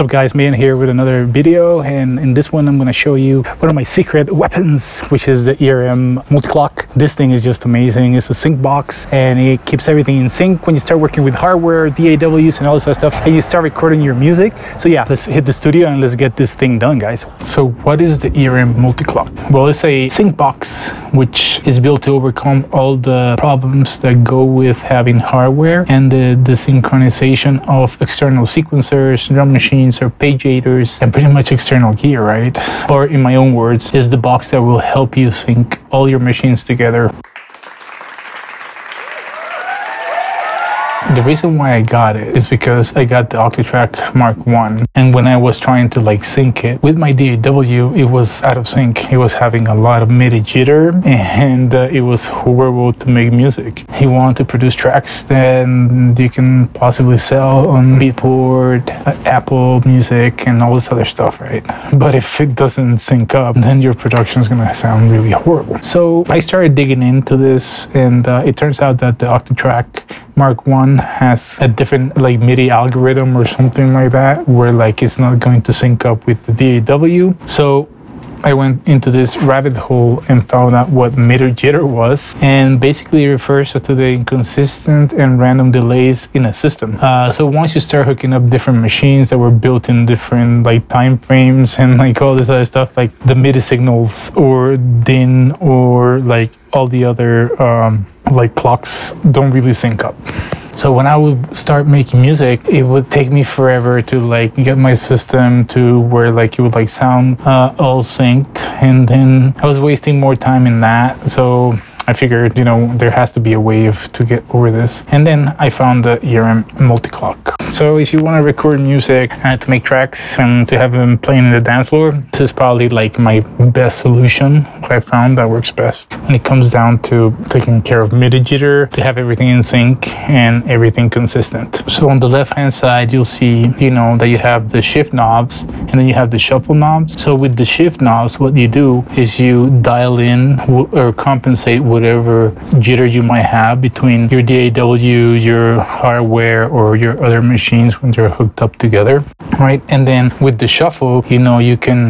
What's up guys, Mayen here with another video and in this one I'm going to show you one of my secret weapons which is the ERM multi-clock. This thing is just amazing. It's a sync box and it keeps everything in sync when you start working with hardware, DAWs and all this other stuff and you start recording your music. So yeah, let's hit the studio and let's get this thing done guys. So what is the ERM multi-clock? Well it's a sync box which is built to overcome all the problems that go with having hardware and the, the synchronization of external sequencers, drum machines arpeggiators and pretty much external gear, right? Or in my own words, is the box that will help you sync all your machines together The reason why I got it is because I got the Octatrack Mark 1 and when I was trying to like sync it with my DAW it was out of sync. It was having a lot of MIDI jitter and uh, it was horrible to make music. He wanted to produce tracks that you can possibly sell on Beatport, uh, Apple Music and all this other stuff, right? But if it doesn't sync up then your production is gonna sound really horrible. So I started digging into this and uh, it turns out that the Octatrack Mark 1 has a different like MIDI algorithm or something like that where like it's not going to sync up with the DAW. So I went into this rabbit hole and found out what MIDI jitter was and basically refers to the inconsistent and random delays in a system. Uh, so once you start hooking up different machines that were built in different like time frames and like all this other stuff like the MIDI signals or DIN or like all the other um, like clocks don't really sync up. So when I would start making music, it would take me forever to like get my system to where like it would like sound uh, all synced, and then I was wasting more time in that. So I figured, you know, there has to be a way of to get over this. And then I found the ERM multi-clock. So if you want to record music and to make tracks and to have them playing in the dance floor, this is probably like my best solution. What I found that works best And it comes down to taking care of MIDI jitter, to have everything in sync and everything consistent. So on the left hand side, you'll see, you know, that you have the shift knobs and then you have the shuffle knobs. So with the shift knobs, what you do is you dial in or compensate whatever jitter you might have between your DAW, your hardware, or your other machines when they're hooked up together, right? And then with the shuffle, you know, you can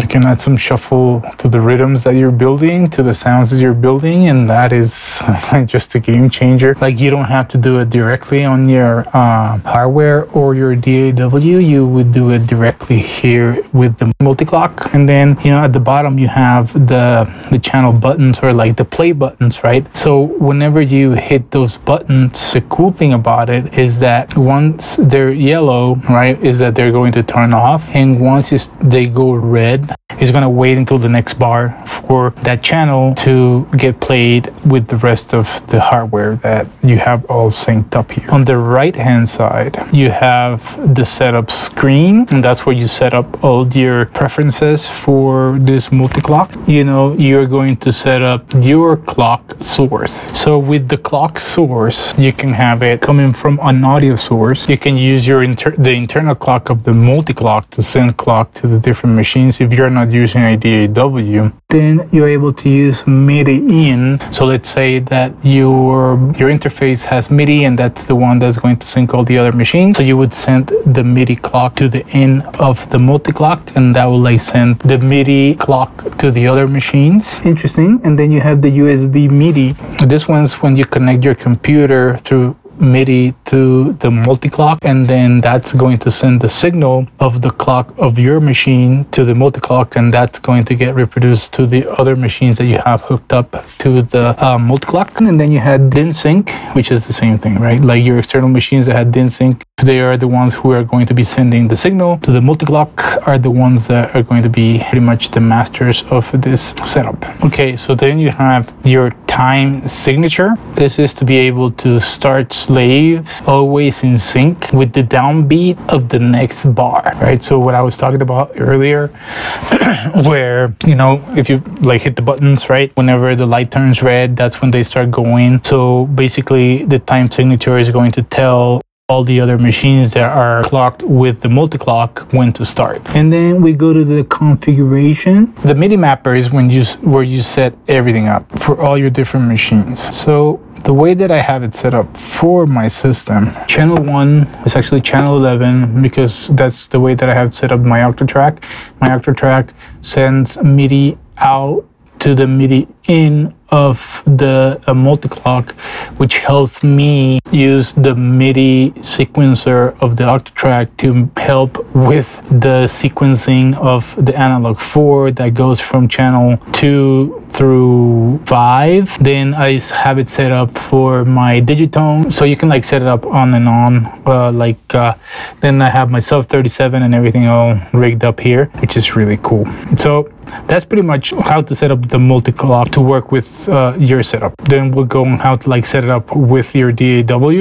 you can add some shuffle to the rhythms that you're building, to the sounds that you're building, and that is just a game changer. Like you don't have to do it directly on your uh, hardware or your DAW. You would do it directly here with the multi-clock, and then you know at the bottom you have the the channel buttons or like the play buttons, right? So whenever you hit those buttons, the cool thing about it is that once they're yellow, right, is that they're going to turn off. And once you, they go red, it's going to wait until the next bar for that channel to get played with the rest of the hardware that you have all synced up here. On the right hand side, you have the setup screen, and that's where you set up all your preferences for this multi-clock. You know, you're going to set up your clock source. So with the clock source, you can have it coming from an audio source. You can use your inter the internal clock of the multi-clock to send clock to the different machines if you're not using a DAW then you're able to use MIDI in. So let's say that your your interface has MIDI and that's the one that's going to sync all the other machines. So you would send the MIDI clock to the in of the multi-clock and that will like send the MIDI clock to the other machines. Interesting. And then you have the USB Be midi. This one's when you connect your computer through MIDI to the multi-clock and then that's going to send the signal of the clock of your machine to the multi-clock and that's going to get reproduced to the other machines that you have hooked up to the uh, multi-clock. And then you had DIN sync which is the same thing right? Like your external machines that had DIN sync they are the ones who are going to be sending the signal to the multi-clock are the ones that are going to be pretty much the masters of this setup. Okay so then you have your time signature. This is to be able to start slaves always in sync with the downbeat of the next bar right? So what i was talking about earlier where you know if you like hit the buttons right? Whenever the light turns red that's when they start going. So basically the time signature is going to tell all the other machines that are clocked with the multi-clock when to start. And then we go to the configuration. The MIDI mapper is when you where you set everything up for all your different machines. So the way that I have it set up for my system, channel 1 is actually channel 11 because that's the way that I have set up my Octatrack. My Octatrack sends MIDI out to the MIDI in of the multi-clock, which helps me use the MIDI sequencer of the Octatrack to help with the sequencing of the analog 4 that goes from channel 2 through 5. Then I have it set up for my Digitone, so you can like set it up on and on. Uh, like uh, then I have my Sub 37 and everything all rigged up here, which is really cool. So that's pretty much how to set up the multi-clock to work with uh, your setup. Then we'll go on how to like set it up with your DAW.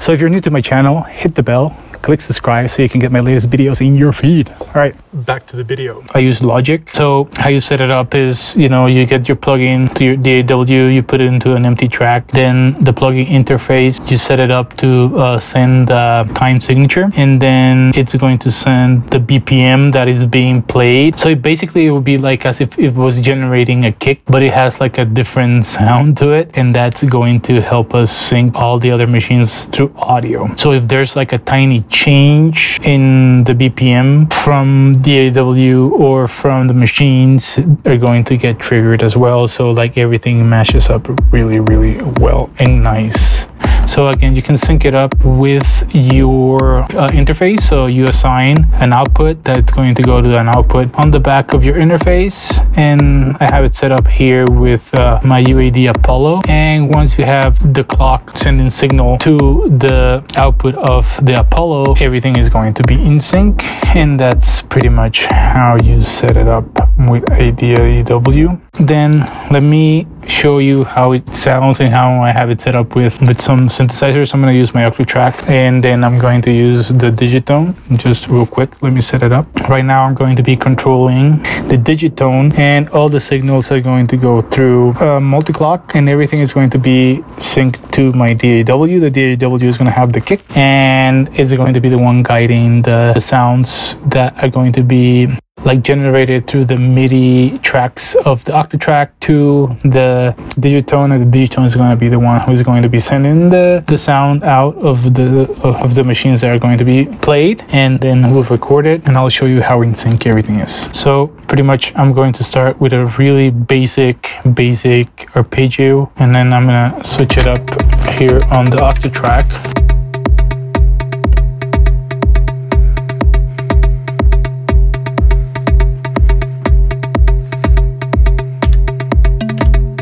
So if you're new to my channel, hit the bell click subscribe so you can get my latest videos in your feed. All right, back to the video. I use Logic. So how you set it up is, you know, you get your plugin to your DAW, you put it into an empty track. Then the plugin interface, you set it up to uh, send the time signature. And then it's going to send the BPM that is being played. So it basically it will be like as if it was generating a kick, but it has like a different sound to it. And that's going to help us sync all the other machines through audio. So if there's like a tiny change in the BPM from the DAW or from the machines are going to get triggered as well. So like everything matches up really, really well and nice. So again, you can sync it up with your uh, interface. So you assign an output that's going to go to an output on the back of your interface. And I have it set up here with uh, my UAD Apollo. And once you have the clock sending signal to the output of the Apollo, everything is going to be in sync. And that's pretty much how you set it up with a DAW. Then let me show you how it sounds and how I have it set up with, with some synthesizers. I'm going to use my Octatrack and then I'm going to use the Digitone just real quick. Let me set it up. Right now I'm going to be controlling the Digitone and all the signals are going to go through a multi-clock and everything is going to be synced to my DAW. The DAW is going to have the kick and it's going to be the one guiding the sounds that are going to be like generated through the MIDI tracks of the Octatrack to the Digitone and the Digitone is going to be the one who's going to be sending the, the sound out of the of the machines that are going to be played and then we'll record it and I'll show you how in sync everything is. So pretty much I'm going to start with a really basic basic arpeggio and then I'm gonna switch it up here on the Octatrack.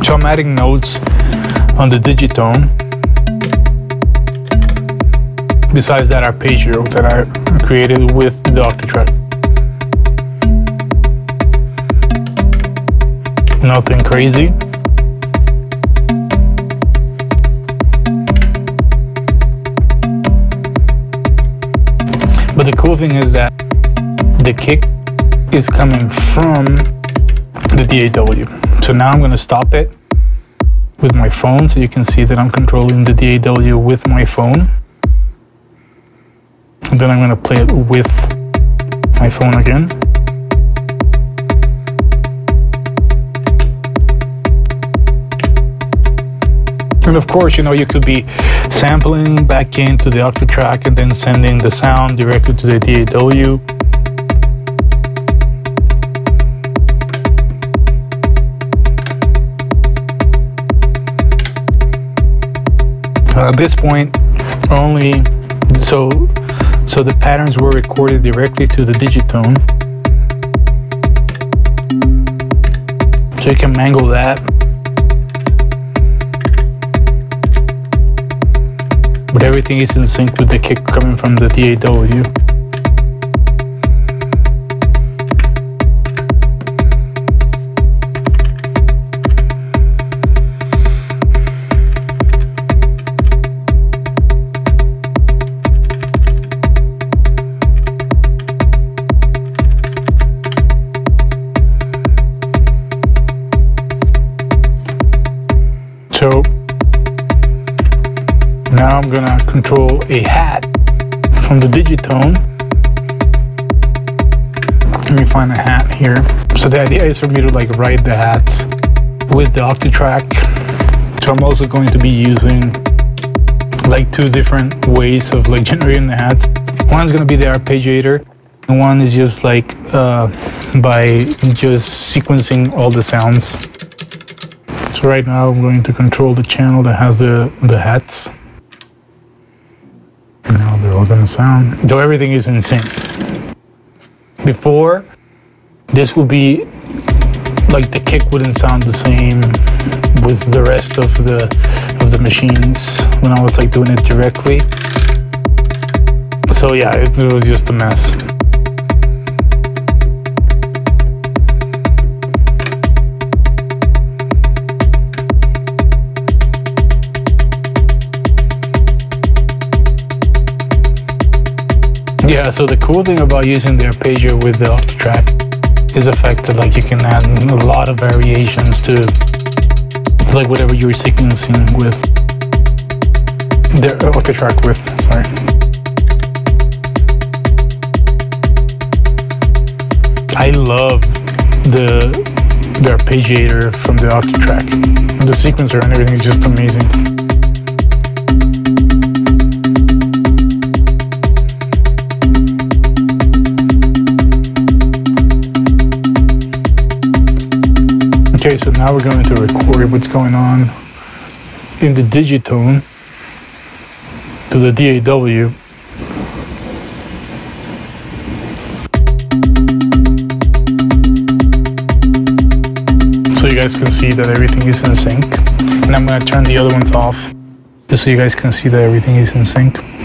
Adding notes on the digitone. Besides that arpeggio that I created with the Octatrack. Nothing crazy. But the cool thing is that the kick is coming from the DAW. So now I'm going to stop it with my phone so you can see that I'm controlling the DAW with my phone. And then I'm going to play it with my phone again. And of course, you know, you could be sampling back into the Octatrack and then sending the sound directly to the DAW. At this point, only so so the patterns were recorded directly to the digitone. So you can mangle that. But everything is in sync with the kick coming from the DAW. I'm gonna control a hat from the Digitone. Let me find a hat here. So the idea is for me to like write the hats with the Octatrack. So I'm also going to be using like two different ways of like generating the hats. One's gonna be the arpeggiator, and one is just like uh, by just sequencing all the sounds. So right now I'm going to control the channel that has the, the hats. Gonna sound. So everything is in sync. Before, this would be like the kick wouldn't sound the same with the rest of the of the machines when I was like doing it directly. So yeah, it, it was just a mess. Yeah, so the cool thing about using the arpeggio with the Octatrack is the fact that like you can add a lot of variations to, to like whatever you're sequencing with the Octatrack with, sorry. I love the the arpeggiator from the Octatrack. The sequencer and everything is just amazing. Okay, so now we're going to record what's going on in the digitone to the DAW. So you guys can see that everything is in sync. And I'm going to turn the other ones off just so you guys can see that everything is in sync.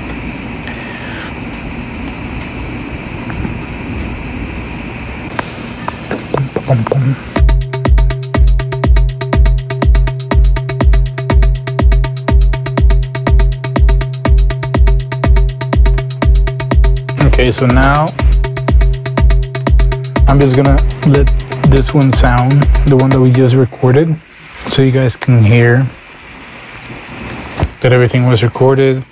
Okay, so now I'm just gonna let this one sound, the one that we just recorded, so you guys can hear that everything was recorded.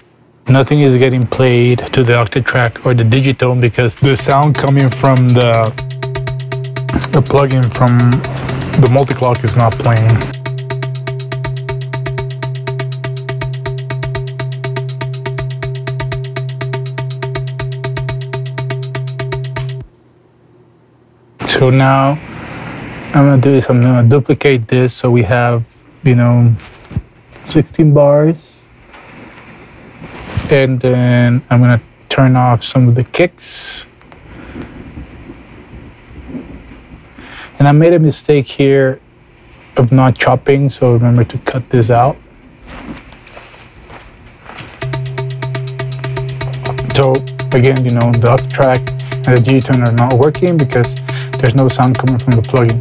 Nothing is getting played to the Octatrack or the Digitone because the sound coming from the, the plugin from the multi-clock is not playing. So now I'm gonna do this, I'm gonna duplicate this so we have, you know, 16 bars. And then I'm gonna turn off some of the kicks. And I made a mistake here of not chopping, so remember to cut this out. So again, you know, the Octatrack and the Digitone are not working because there's no sound coming from the plugin.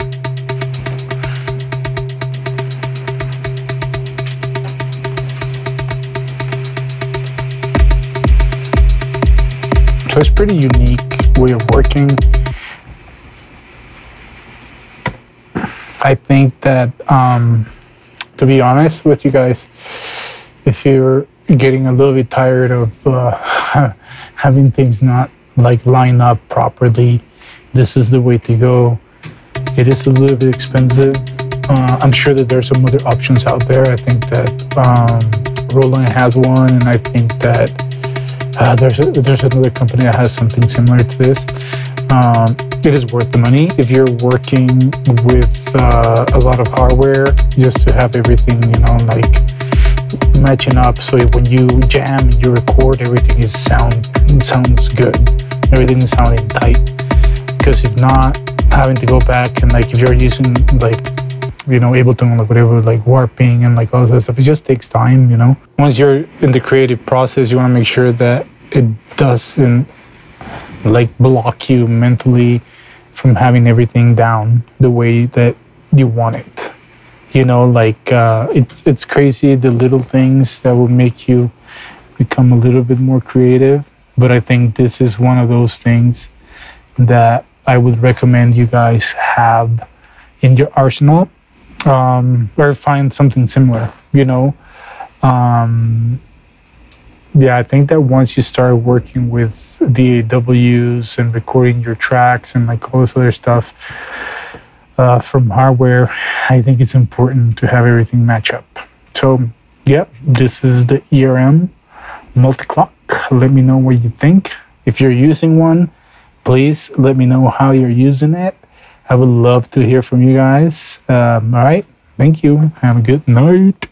So it's pretty unique way of working. I think that, um, to be honest with you guys, if you're getting a little bit tired of uh, having things not like line up properly, this is the way to go. It is a little bit expensive. Uh, I'm sure that there's some other options out there. I think that um, Roland has one, and I think that uh, there's a, there's another company that has something similar to this. Um, it is worth the money if you're working with uh, a lot of hardware just to have everything, you know, like matching up. So when you jam, you record, everything is sound sounds good. Everything is sounding tight because if not having to go back and like if you're using like you know ableton like whatever like warping and like all that stuff it just takes time you know? Once you're in the creative process you want to make sure that it doesn't like block you mentally from having everything down the way that you want it. You know like uh, it's it's crazy the little things that will make you become a little bit more creative but i think this is one of those things that I would recommend you guys have in your arsenal um, or find something similar, you know. Um, yeah, I think that once you start working with DAWs and recording your tracks and like all this other stuff uh, from hardware, I think it's important to have everything match up. So, yeah, this is the ERM multi-clock. Let me know what you think. If you're using one, please let me know how you're using it. I would love to hear from you guys. Um, all right. Thank you. Have a good night.